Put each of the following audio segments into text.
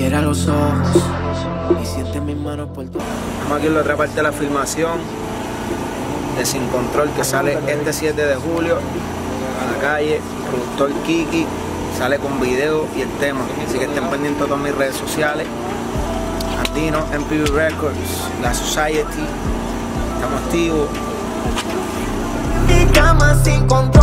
Cierra los ojos y siente mis manos por tu. Estamos aquí en la otra parte de la filmación de Sin Control que sale este 7 de julio a la calle. Productor Kiki sale con video y el tema. Así que estén pendientes de todas mis redes sociales. Andino, MPV Records, La Society. Estamos activos. Mi cama sin control.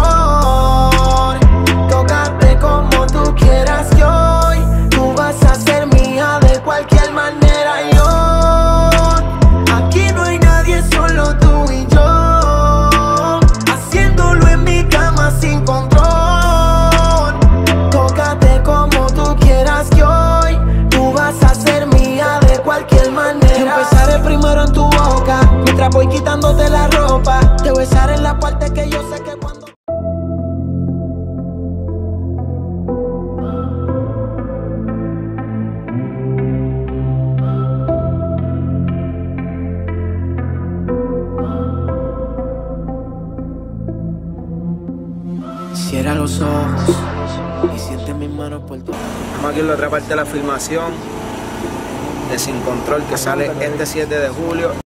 Tú y yo. Haciéndolo en mi cama sin control. Tócate como tú quieras y hoy tú vas a ser mía de cualquier manera. Empezaré primero en tu boca mientras voy quitándote la ropa. Te besaré en la parte que yo sé que cuando. Cierra los ojos y siente mis manos por tu. Estamos aquí en la otra parte de la filmación de Sin Control que sale este 7 de julio